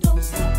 don't stop.